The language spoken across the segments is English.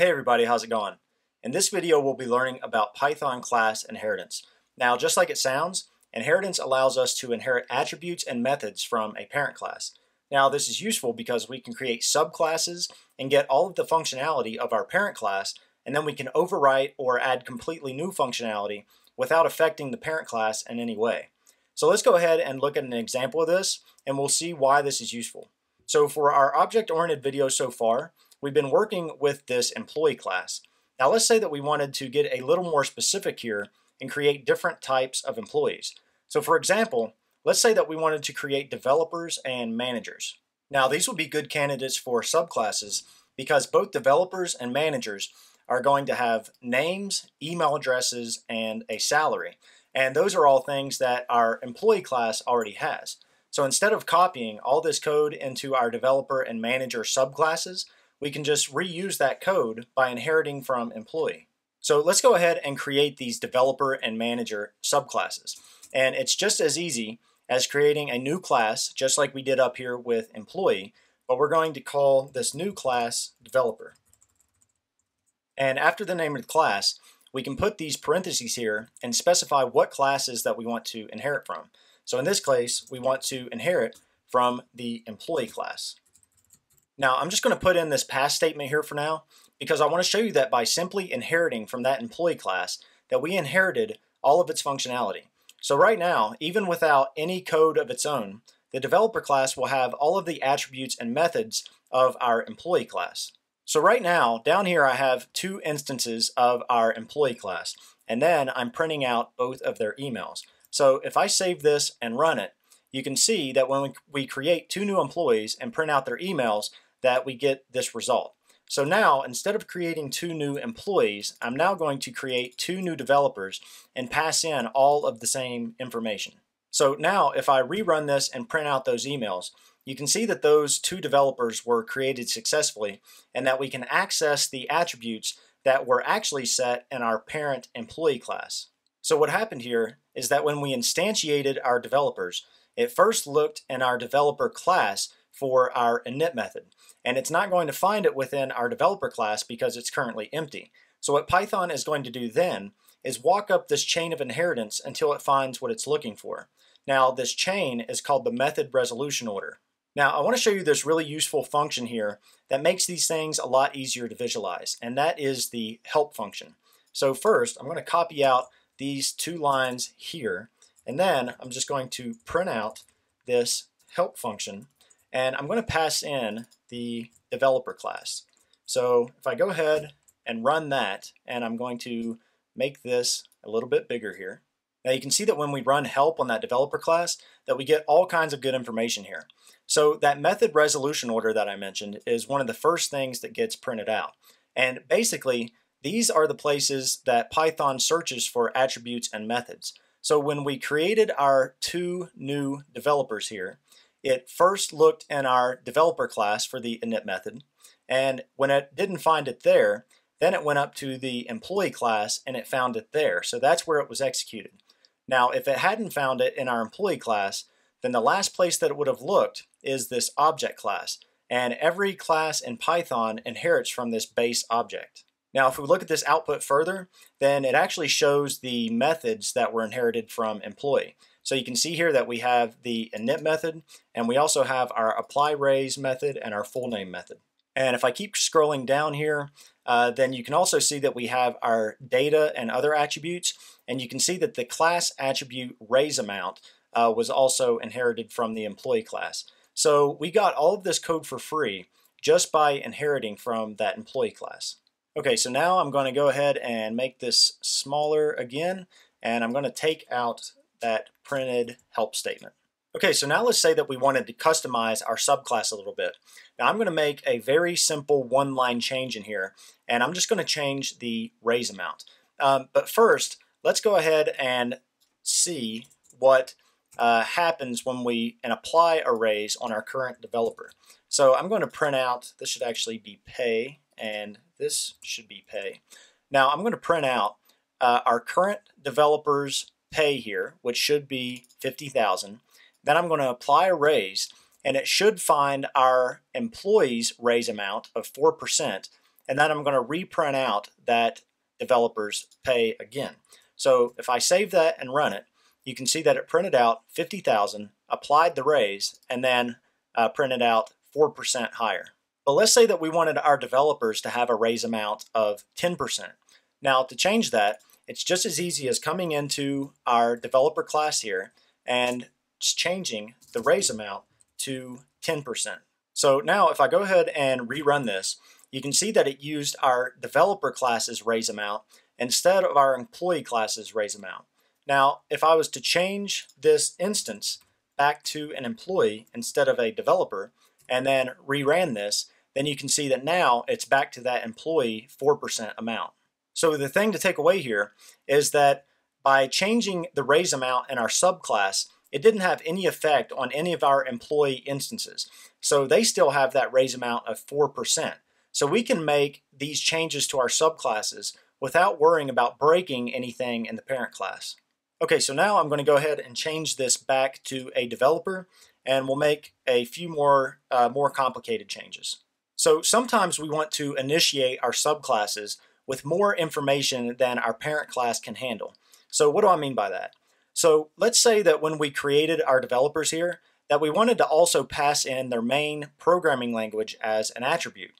Hey everybody, how's it going? In this video we'll be learning about Python class inheritance. Now just like it sounds, inheritance allows us to inherit attributes and methods from a parent class. Now this is useful because we can create subclasses and get all of the functionality of our parent class and then we can overwrite or add completely new functionality without affecting the parent class in any way. So let's go ahead and look at an example of this and we'll see why this is useful. So for our object-oriented video so far, we've been working with this employee class. Now let's say that we wanted to get a little more specific here and create different types of employees. So for example, let's say that we wanted to create developers and managers. Now these would be good candidates for subclasses because both developers and managers are going to have names, email addresses, and a salary. And those are all things that our employee class already has. So instead of copying all this code into our developer and manager subclasses, we can just reuse that code by inheriting from employee. So let's go ahead and create these developer and manager subclasses. And it's just as easy as creating a new class, just like we did up here with employee, but we're going to call this new class developer. And after the name of the class, we can put these parentheses here and specify what classes that we want to inherit from. So in this case, we want to inherit from the employee class. Now I'm just going to put in this pass statement here for now because I want to show you that by simply inheriting from that employee class that we inherited all of its functionality. So right now, even without any code of its own, the developer class will have all of the attributes and methods of our employee class. So right now, down here I have two instances of our employee class, and then I'm printing out both of their emails. So if I save this and run it, you can see that when we create two new employees and print out their emails, that we get this result. So now, instead of creating two new employees, I'm now going to create two new developers and pass in all of the same information. So now, if I rerun this and print out those emails, you can see that those two developers were created successfully and that we can access the attributes that were actually set in our parent employee class. So what happened here is that when we instantiated our developers, it first looked in our developer class for our init method. And it's not going to find it within our developer class because it's currently empty. So what Python is going to do then is walk up this chain of inheritance until it finds what it's looking for. Now this chain is called the method resolution order. Now I want to show you this really useful function here that makes these things a lot easier to visualize and that is the help function. So first I'm going to copy out these two lines here and then I'm just going to print out this help function and I'm going to pass in the developer class. So if I go ahead and run that, and I'm going to make this a little bit bigger here. Now you can see that when we run help on that developer class, that we get all kinds of good information here. So that method resolution order that I mentioned is one of the first things that gets printed out. And basically, these are the places that Python searches for attributes and methods. So when we created our two new developers here, it first looked in our developer class for the init method, and when it didn't find it there, then it went up to the employee class and it found it there. So that's where it was executed. Now, if it hadn't found it in our employee class, then the last place that it would have looked is this object class. And every class in Python inherits from this base object. Now, if we look at this output further, then it actually shows the methods that were inherited from employee. So you can see here that we have the init method, and we also have our apply raise method and our full name method. And if I keep scrolling down here, uh, then you can also see that we have our data and other attributes, and you can see that the class attribute raise amount uh, was also inherited from the employee class. So we got all of this code for free just by inheriting from that employee class. Okay, so now I'm going to go ahead and make this smaller again, and I'm going to take out that printed help statement. Okay, so now let's say that we wanted to customize our subclass a little bit. Now I'm going to make a very simple one-line change in here, and I'm just going to change the raise amount. Um, but first, let's go ahead and see what uh, happens when we and apply a raise on our current developer. So I'm going to print out, this should actually be pay, and this should be pay. Now I'm going to print out uh, our current developer's pay here, which should be 50,000. Then I'm going to apply a raise and it should find our employees raise amount of 4%. and then I'm going to reprint out that developers pay again. So if I save that and run it, you can see that it printed out 50,000, applied the raise, and then uh, printed out 4% higher. But let's say that we wanted our developers to have a raise amount of 10%. Now to change that, it's just as easy as coming into our developer class here and changing the raise amount to 10%. So now if I go ahead and rerun this, you can see that it used our developer class's raise amount instead of our employee class's raise amount. Now, if I was to change this instance back to an employee instead of a developer and then reran this, then you can see that now it's back to that employee 4% amount. So the thing to take away here is that by changing the raise amount in our subclass, it didn't have any effect on any of our employee instances. So they still have that raise amount of 4%. So we can make these changes to our subclasses without worrying about breaking anything in the parent class. Okay, so now I'm going to go ahead and change this back to a developer and we'll make a few more, uh, more complicated changes. So sometimes we want to initiate our subclasses with more information than our parent class can handle. So what do I mean by that? So let's say that when we created our developers here, that we wanted to also pass in their main programming language as an attribute.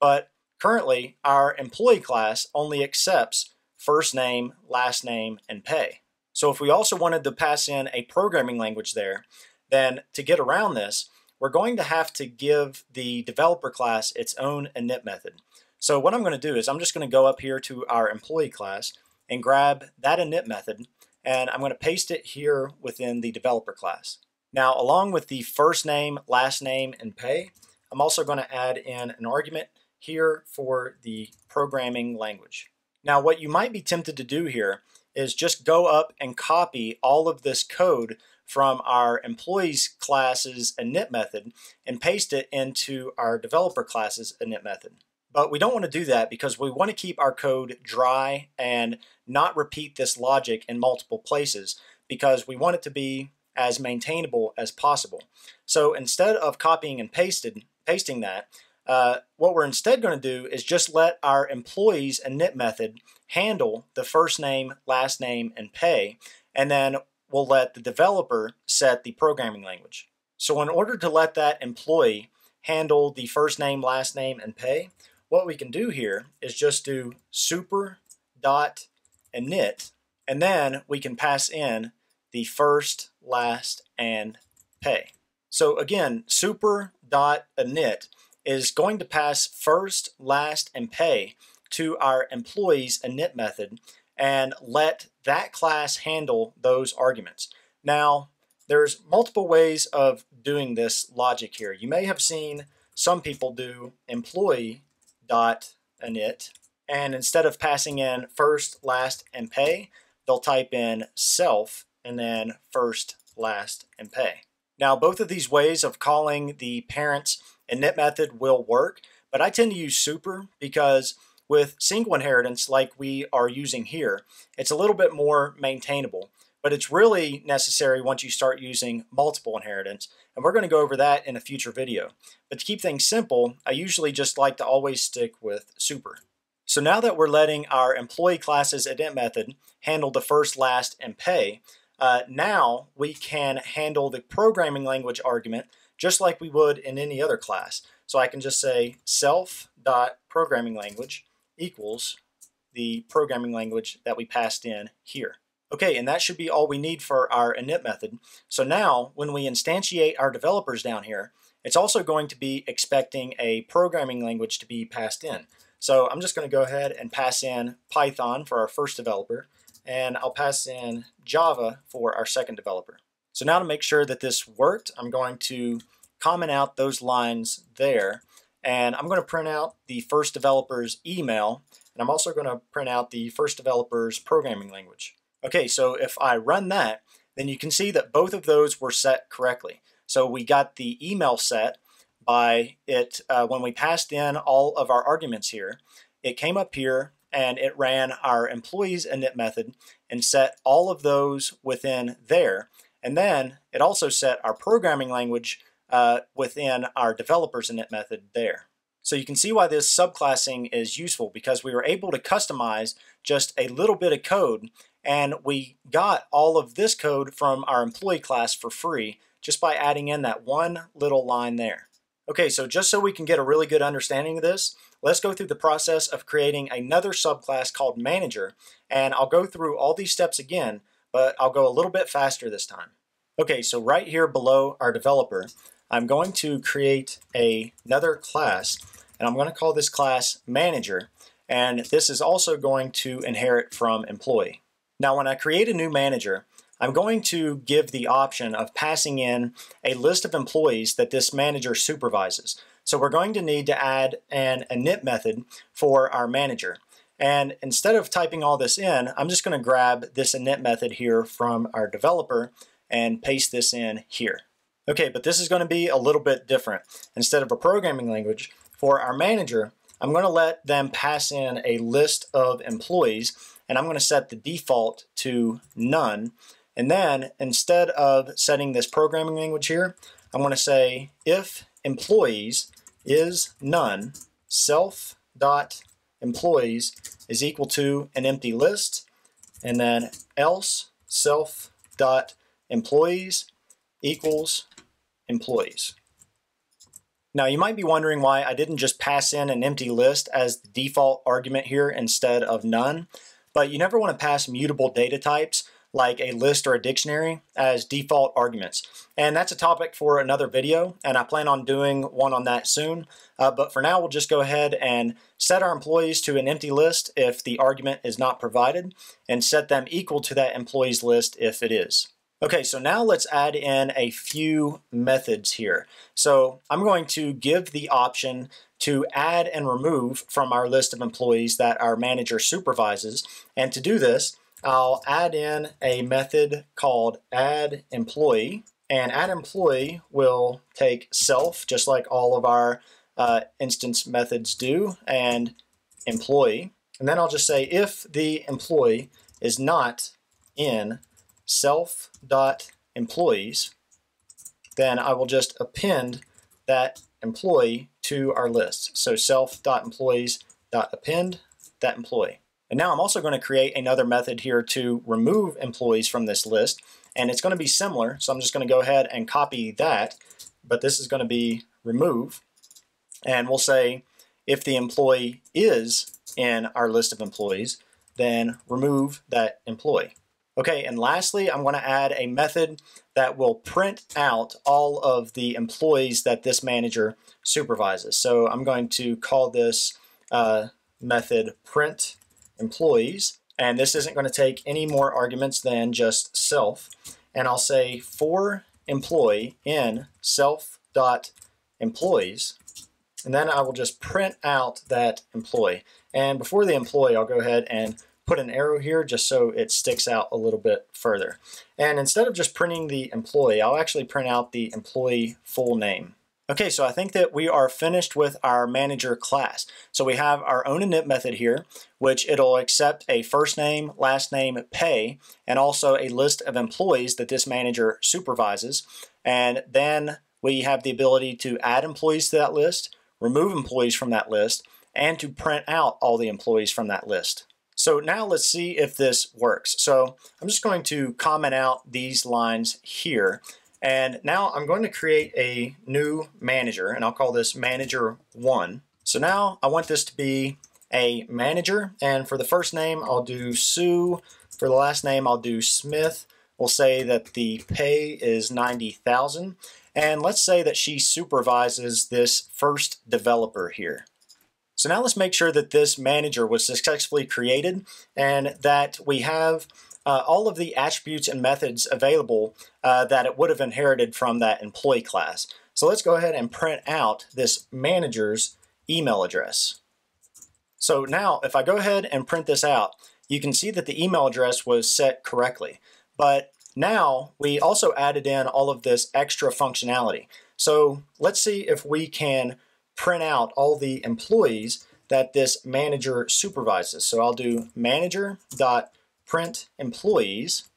But currently, our employee class only accepts first name, last name, and pay. So if we also wanted to pass in a programming language there, then to get around this, we're going to have to give the developer class its own init method. So what I'm going to do is I'm just going to go up here to our employee class and grab that init method and I'm going to paste it here within the developer class. Now along with the first name, last name, and pay, I'm also going to add in an argument here for the programming language. Now what you might be tempted to do here is just go up and copy all of this code from our employees classes init method and paste it into our developer classes init method. But we don't want to do that because we want to keep our code dry and not repeat this logic in multiple places because we want it to be as maintainable as possible. So instead of copying and pasted, pasting that, uh, what we're instead going to do is just let our employees init method handle the first name, last name, and pay, and then we'll let the developer set the programming language. So in order to let that employee handle the first name, last name, and pay, what we can do here is just do super dot init, and then we can pass in the first, last, and pay. So again, super dot init is going to pass first, last, and pay to our employees init method and let that class handle those arguments. Now, there's multiple ways of doing this logic here. You may have seen some people do employee dot init, and instead of passing in first, last, and pay, they'll type in self and then first, last, and pay. Now, both of these ways of calling the parents init method will work, but I tend to use super because with single inheritance like we are using here, it's a little bit more maintainable, but it's really necessary once you start using multiple inheritance, and we're going to go over that in a future video. But to keep things simple, I usually just like to always stick with super. So now that we're letting our employee classes init method handle the first, last, and pay, uh, now we can handle the programming language argument just like we would in any other class. So I can just say self.programming language equals the programming language that we passed in here. Okay, and that should be all we need for our init method. So now, when we instantiate our developers down here, it's also going to be expecting a programming language to be passed in. So I'm just going to go ahead and pass in Python for our first developer, and I'll pass in Java for our second developer. So now to make sure that this worked, I'm going to comment out those lines there and I'm going to print out the first developer's email, and I'm also going to print out the first developer's programming language. Okay, so if I run that, then you can see that both of those were set correctly. So we got the email set by it uh, when we passed in all of our arguments here. It came up here and it ran our employees init method and set all of those within there. And then it also set our programming language uh, within our developers init method there. So you can see why this subclassing is useful because we were able to customize just a little bit of code and we got all of this code from our employee class for free just by adding in that one little line there. Okay, so just so we can get a really good understanding of this, let's go through the process of creating another subclass called manager and I'll go through all these steps again, but I'll go a little bit faster this time. Okay, so right here below our developer, I'm going to create a, another class and I'm going to call this class manager and this is also going to inherit from employee. Now when I create a new manager I'm going to give the option of passing in a list of employees that this manager supervises. So we're going to need to add an init method for our manager. And instead of typing all this in, I'm just going to grab this init method here from our developer and paste this in here. Okay, but this is going to be a little bit different. Instead of a programming language, for our manager, I'm going to let them pass in a list of employees and I'm going to set the default to none. And then instead of setting this programming language here, I'm going to say if employees is none, self dot employees is equal to an empty list, and then else self dot employees equals employees. Now you might be wondering why I didn't just pass in an empty list as the default argument here instead of none, but you never want to pass mutable data types like a list or a dictionary as default arguments. And that's a topic for another video, and I plan on doing one on that soon. Uh, but for now, we'll just go ahead and set our employees to an empty list if the argument is not provided, and set them equal to that employees list if it is. Okay, so now let's add in a few methods here. So I'm going to give the option to add and remove from our list of employees that our manager supervises. And to do this, I'll add in a method called add employee. And add employee will take self, just like all of our uh, instance methods do, and employee. And then I'll just say if the employee is not in self.employees, then I will just append that employee to our list. So self.employees.append that employee. And now I'm also going to create another method here to remove employees from this list. And it's going to be similar. So I'm just going to go ahead and copy that. But this is going to be remove. And we'll say if the employee is in our list of employees, then remove that employee. Okay, and lastly, I'm going to add a method that will print out all of the employees that this manager supervises. So I'm going to call this uh, method print employees, and this isn't going to take any more arguments than just self. And I'll say for employee in self dot employees, and then I will just print out that employee. And before the employee, I'll go ahead and put an arrow here just so it sticks out a little bit further. And instead of just printing the employee, I'll actually print out the employee full name. Okay, so I think that we are finished with our manager class. So we have our own init method here, which it'll accept a first name, last name, pay, and also a list of employees that this manager supervises. And then we have the ability to add employees to that list, remove employees from that list, and to print out all the employees from that list. So now let's see if this works. So I'm just going to comment out these lines here. And now I'm going to create a new manager, and I'll call this manager one. So now I want this to be a manager, and for the first name, I'll do Sue. For the last name, I'll do Smith. We'll say that the pay is 90,000. And let's say that she supervises this first developer here. So now let's make sure that this manager was successfully created and that we have uh, all of the attributes and methods available uh, that it would have inherited from that employee class. So let's go ahead and print out this manager's email address. So now if I go ahead and print this out, you can see that the email address was set correctly. But now we also added in all of this extra functionality. So let's see if we can print out all the employees that this manager supervises. So I'll do manager dot print employees.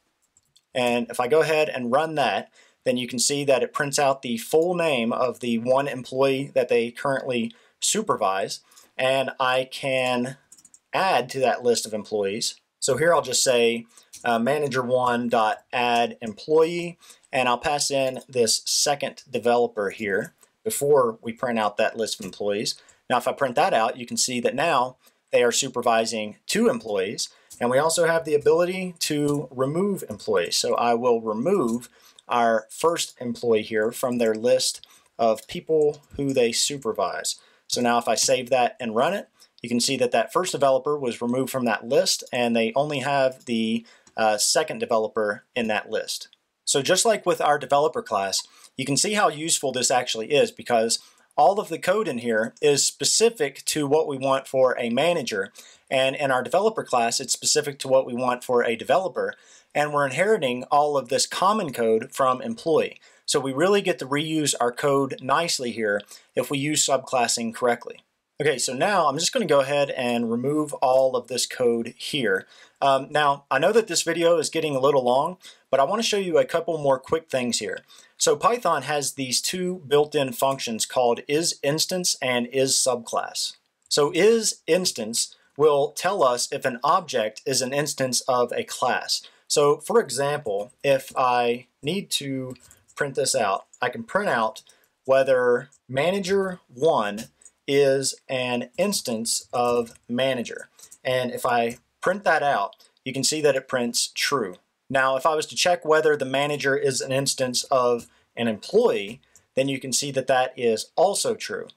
And if I go ahead and run that, then you can see that it prints out the full name of the one employee that they currently supervise, and I can add to that list of employees. So here I'll just say uh, manager1 dot add employee, and I'll pass in this second developer here before we print out that list of employees. Now if I print that out, you can see that now they are supervising two employees, and we also have the ability to remove employees. So I will remove our first employee here from their list of people who they supervise. So now if I save that and run it, you can see that that first developer was removed from that list and they only have the uh, second developer in that list. So just like with our developer class, you can see how useful this actually is because all of the code in here is specific to what we want for a manager. And in our developer class, it's specific to what we want for a developer. And we're inheriting all of this common code from employee. So we really get to reuse our code nicely here if we use subclassing correctly. Okay, so now I'm just going to go ahead and remove all of this code here. Um, now, I know that this video is getting a little long, but I want to show you a couple more quick things here. So Python has these two built-in functions called isInstance and isSubclass. So isInstance will tell us if an object is an instance of a class. So for example, if I need to print this out, I can print out whether manager1 is an instance of manager. And if I print that out, you can see that it prints true. Now, if I was to check whether the manager is an instance of an employee, then you can see that that is also true.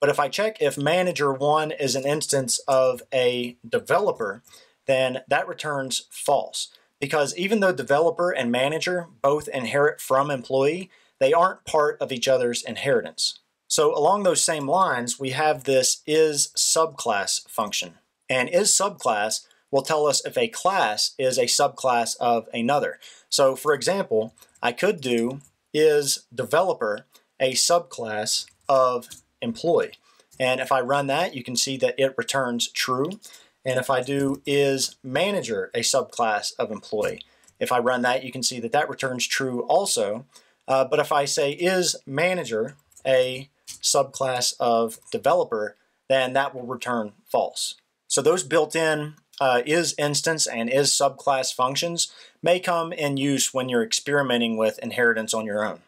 But if I check if manager1 is an instance of a developer, then that returns false. Because even though developer and manager both inherit from employee, they aren't part of each other's inheritance. So along those same lines, we have this is subclass function. And is subclass will tell us if a class is a subclass of another. So for example, I could do is developer a subclass of employee. And if I run that, you can see that it returns true. And if I do is manager a subclass of employee, if I run that, you can see that that returns true also. Uh, but if I say is manager a subclass of developer, then that will return false. So those built-in uh, is instance and is subclass functions may come in use when you're experimenting with inheritance on your own.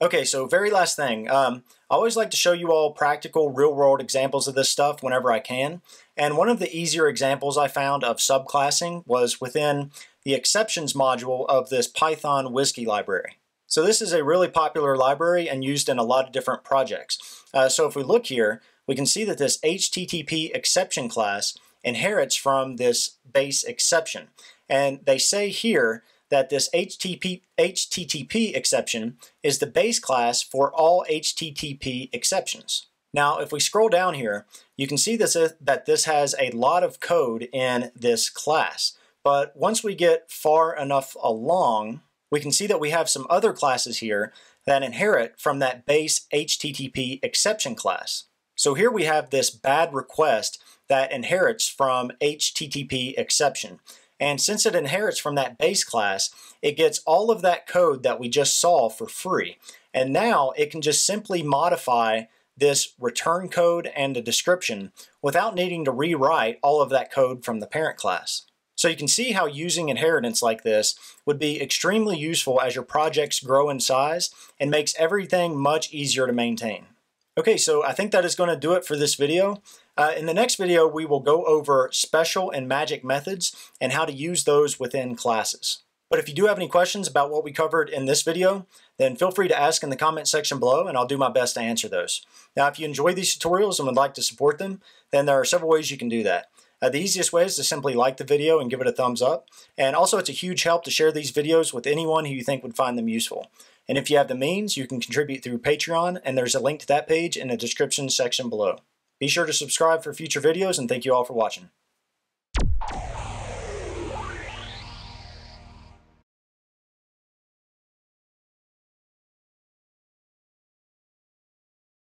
Okay, so very last thing. Um, I always like to show you all practical, real-world examples of this stuff whenever I can. And one of the easier examples I found of subclassing was within the exceptions module of this Python whiskey library. So this is a really popular library and used in a lot of different projects. Uh, so if we look here, we can see that this HTTP exception class inherits from this base exception. And they say here that this HTTP, HTTP exception is the base class for all HTTP exceptions. Now, if we scroll down here, you can see this, that this has a lot of code in this class. But once we get far enough along, we can see that we have some other classes here that inherit from that base HTTP exception class. So here we have this bad request that inherits from HTTP exception. And since it inherits from that base class, it gets all of that code that we just saw for free. And now it can just simply modify this return code and the description without needing to rewrite all of that code from the parent class. So you can see how using inheritance like this would be extremely useful as your projects grow in size and makes everything much easier to maintain. Okay, so I think that is going to do it for this video. Uh, in the next video, we will go over special and magic methods and how to use those within classes. But if you do have any questions about what we covered in this video, then feel free to ask in the comment section below and I'll do my best to answer those. Now, if you enjoy these tutorials and would like to support them, then there are several ways you can do that. Uh, the easiest way is to simply like the video and give it a thumbs up. And also, it's a huge help to share these videos with anyone who you think would find them useful. And if you have the means, you can contribute through Patreon, and there's a link to that page in the description section below. Be sure to subscribe for future videos, and thank you all for watching.